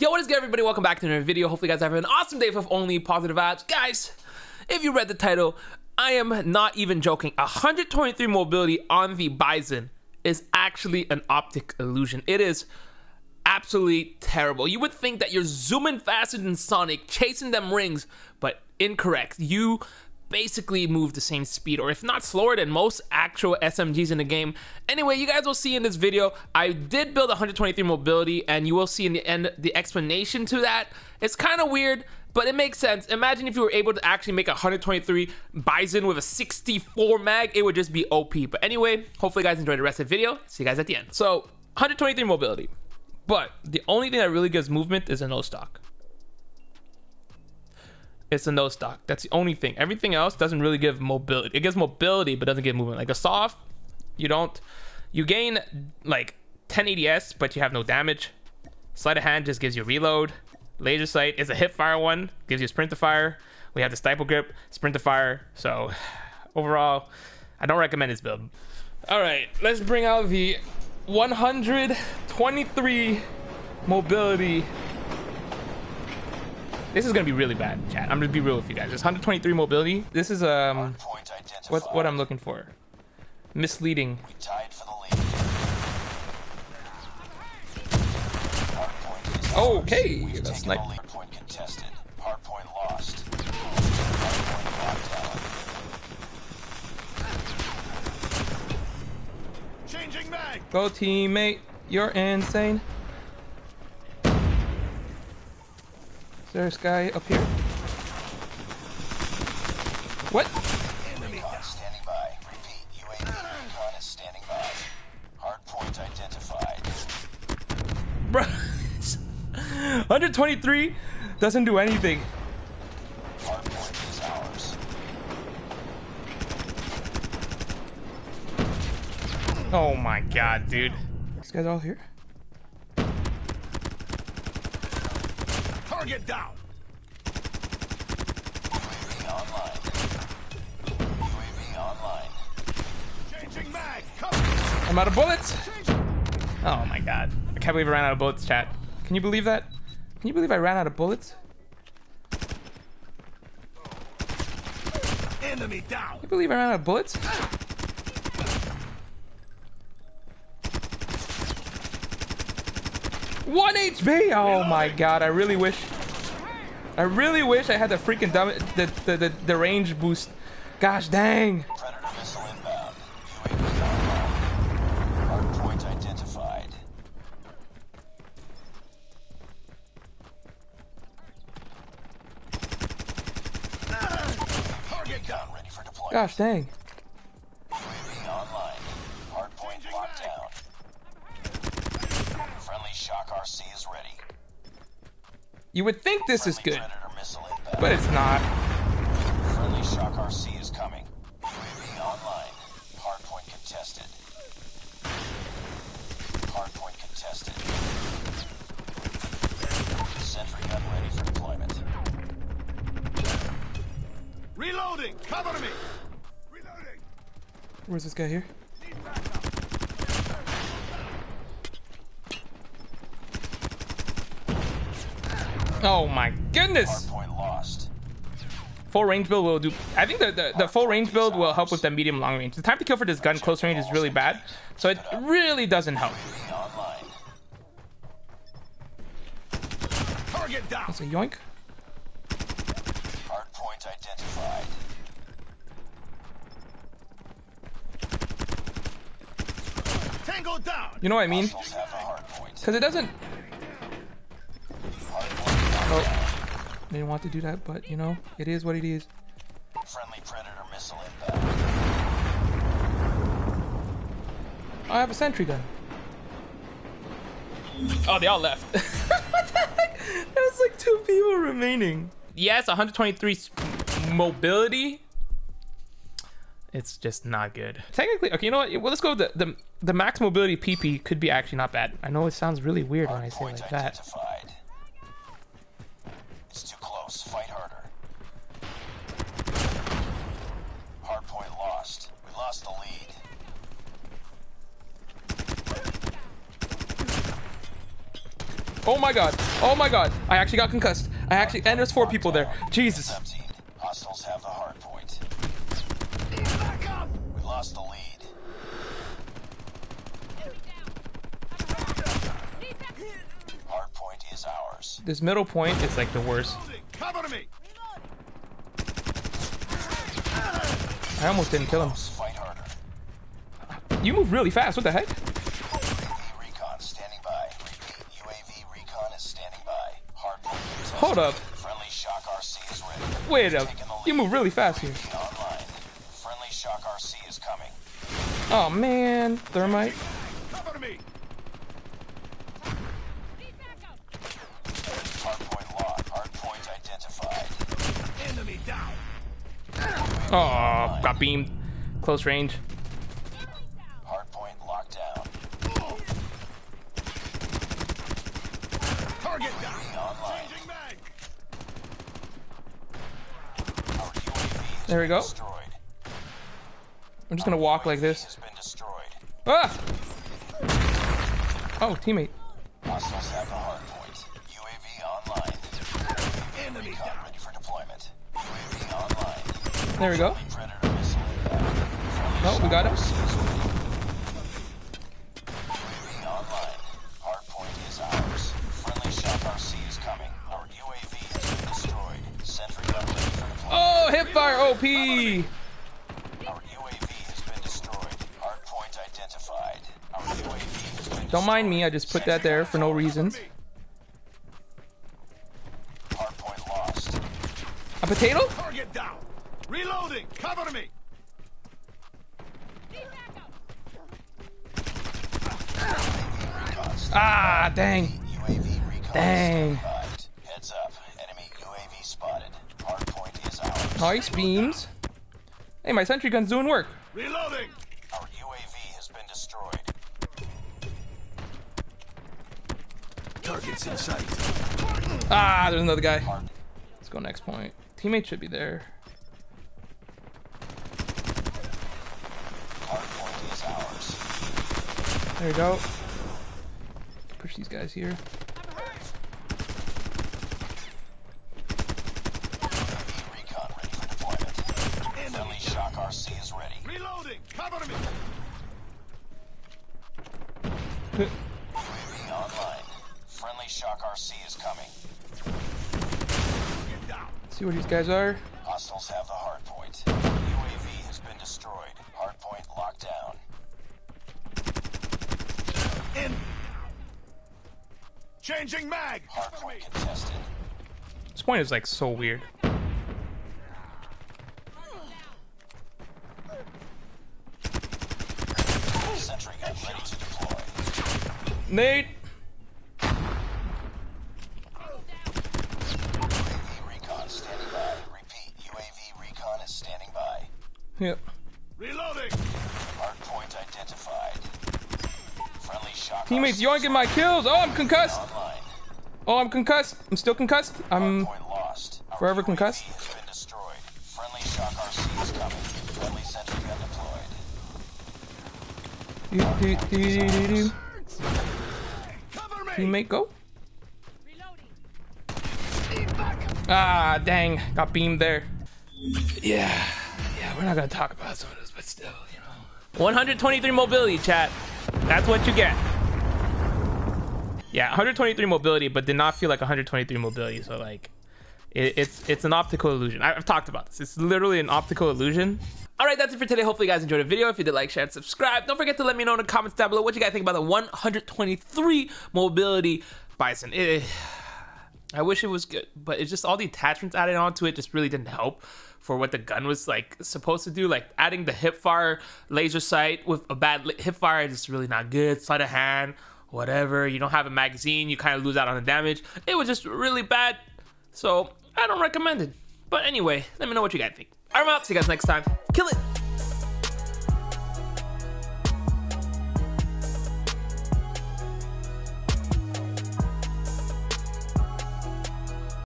Yo, what is good, everybody? Welcome back to another video. Hopefully, you guys have an awesome day of only positive vibes. Guys, if you read the title, I am not even joking. 123 mobility on the Bizon is actually an optic illusion. It is absolutely terrible. You would think that you're zooming faster than Sonic, chasing them rings, but incorrect. You basically move the same speed or if not slower than most actual SMGs in the game. Anyway, you guys will see in this video, I did build 123 mobility and you will see in the end the explanation to that. It's kind of weird, but it makes sense. Imagine if you were able to actually make a 123 Bizon with a 64 mag, it would just be OP. But anyway, hopefully you guys enjoyed the rest of the video. See you guys at the end. So 123 mobility, but the only thing that really gives movement is a no stock it's a no stock. That's the only thing. Everything else doesn't really give mobility. It gives mobility, but doesn't give movement. Like a soft, you don't. You gain like 10 ADS, but you have no damage. Sleight of hand just gives you reload. Laser sight is a hip fire one, gives you sprint to fire. We have the stippled grip, sprint to fire. So overall, I don't recommend this build. All right, let's bring out the 123 mobility this is gonna be really bad, chat. I'm gonna be real with you guys. It's 123 mobility. This is um, what what I'm looking for. Misleading. Okay, that's like. Go teammate, you're insane. There a guy up here? What? Enemy standing by. Repeat, UAV recon is standing by. Hard point identified. Bro, 123 doesn't do anything. Hard point is ours. Oh my god, dude. These guys all here? Target down. UAV online. UAV online. Changing mag. I'm out of bullets. Oh my god. I can't believe I ran out of bullets, chat. Can you believe that? Can you believe I ran out of bullets? Enemy down. Can you believe I ran out of bullets? One HP! Oh my god, I really wish... I really wish I had the freaking dumb, the, the, the, the range boost. Gosh dang! Gosh dang. You would think this is good, but it's not. Friendly shock RC is coming. UAV online. Hardpoint contested. Hardpoint contested. Sentry gun ready for deployment. Reloading! Cover me! Reloading! Where's this guy here? Oh my goodness! Full range build will do. I think the, the, the full range build will help with the medium long range. The time to kill for this gun close range is really bad, so it really doesn't help. That's a yoink. Hardpoint identified. You know what I mean? Because it doesn't Oh, didn't want to do that, but you know, it is what it is. Friendly predator missile inbound. I have a sentry gun. Oh, they all left. what the heck? There's like two people remaining. Yes, 123 mobility. It's just not good. Technically, okay, you know what? Well, let's go. The, the the max mobility PP could be actually not bad. I know it sounds really weird when I say like that. Oh my god. Oh my god. I actually got concussed. I actually and there's four people there. Jesus. Emptied. Hostiles have the hard point. We lost the lead. Hard point is ours. This middle point is like the worst. Cover me! I almost didn't kill him. Fight harder. You move really fast. What the heck? UAV recon standing by. Repeat, UAV recon is standing by. Hard. Hold up. Friendly shock RC is ready. Wait up. You move really fast here. Friendly shock RC is coming. Oh man. Thermite. Cover me! Hard point locked. Hard point identified. Enemy down! Oh, got beamed. Close range. Hard point locked down. Target down! Online. Changing mag! Our UAV There we go. I'm just gonna walk like this. Has been destroyed. Ah! Oh, teammate. Hostiles have the hard point. UAV online. Enemy down! ready for deployment. There we go. Friendly Oh, we got him. Oh, hipfire OP. Don't mind me. I just put that there for no reasons. Potato? Target down! Reloading! Cover me! Ah, dang. UAV Dang. standby. Heads up. Enemy UAV spotted. Hard point is ours. Nice beams. Hey, my sentry gun's doing work. Reloading! Our UAV has been destroyed. Targets in sight. Ah, there's another guy. Let's go next point. Teammate should be there. There we go. Push these guys here. Friendly shock RC is ready. See where these guys are. Hostiles have the hard point. UAV has been destroyed. Hard point locked down. In! Changing mag! Hard point contested. This point is like so weird. Sentry gun ready to deploy. Nate. UAV recon standing by. Repeat, UAV recon is standing by. Yep. Reloading! Hard point identified. Friendly shock Teammates RC yoinking my kills. Oh, I'm concussed. Oh, I'm concussed. I'm still concussed. I'm Point lost. Forever UAV concussed? has been destroyed. Friendly shock RC is coming. Friendly sentry gun deployed. do, do, do, do, do, do. Teammate go. Ah, dang. Got beamed there. Yeah. We're not gonna talk about some of this, but still, you know. 123 mobility, chat. That's what you get. Yeah, 123 mobility, but did not feel like 123 mobility. So like, it, it's it's an optical illusion. I, I've talked about this. It's literally an optical illusion. All right, that's it for today. Hopefully, you guys enjoyed the video. If you did, like, share, and subscribe. Don't forget to let me know in the comments down below what you guys think about the 123 mobility Bizon. Eh, I wish it was good, but it's just all the attachments added onto it just really didn't help for what the gun was like supposed to do. Like adding the hip fire laser sight with a bad li- hip fire is really not good. Sleight of hand, whatever. You don't have a magazine, you kind of lose out on the damage. It was just really bad. So I don't recommend it. But anyway, let me know what you guys think. I'm out. See you guys next time. Kill it.